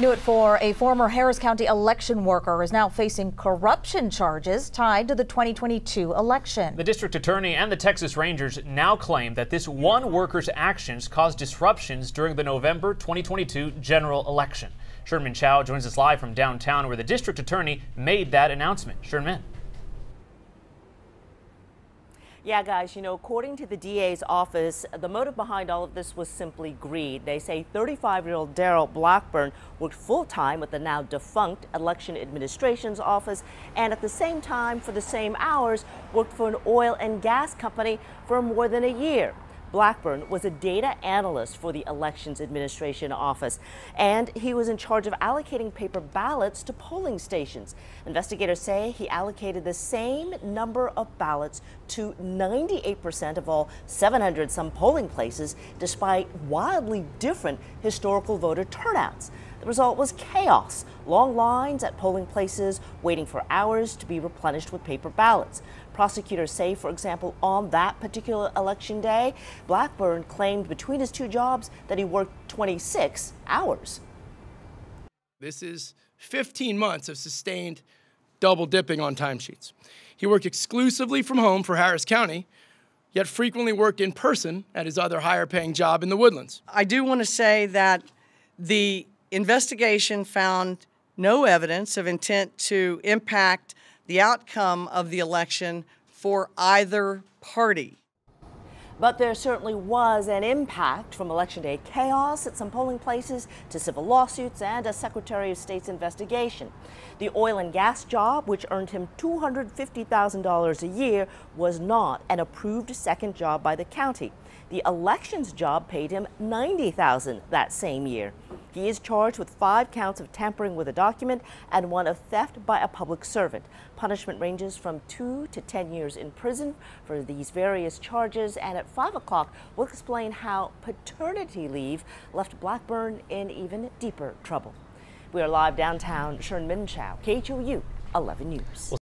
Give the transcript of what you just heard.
New at 4, a former Harris County election worker is now facing corruption charges tied to the 2022 election. The district attorney and the Texas Rangers now claim that this one worker's actions caused disruptions during the November 2022 general election. Sherman Chow joins us live from downtown where the district attorney made that announcement. Sherman. Yeah, guys, you know, according to the DA's office, the motive behind all of this was simply greed. They say 35 year old Darryl Blackburn worked full time with the now defunct Election Administration's office and at the same time, for the same hours, worked for an oil and gas company for more than a year. Blackburn was a data analyst for the Elections Administration office, and he was in charge of allocating paper ballots to polling stations. Investigators say he allocated the same number of ballots to 98% of all 700 some polling places, despite wildly different historical voter turnouts. The result was chaos. Long lines at polling places waiting for hours to be replenished with paper ballots. Prosecutors say, for example, on that particular election day, Blackburn claimed between his two jobs that he worked 26 hours. This is 15 months of sustained double dipping on timesheets. He worked exclusively from home for Harris County, yet frequently worked in person at his other higher paying job in the woodlands. I do want to say that the investigation found no evidence of intent to impact the outcome of the election for either party. But there certainly was an impact from Election Day chaos at some polling places to civil lawsuits and a Secretary of State's investigation. The oil and gas job, which earned him $250,000 a year, was not an approved second job by the county. The elections job paid him 90,000 that same year. He is charged with five counts of tampering with a document and one of theft by a public servant. Punishment ranges from two to 10 years in prison for these various charges. And at 5 o'clock, we'll explain how paternity leave left Blackburn in even deeper trouble. We are live downtown Sherman Chow, KHOU 11 News.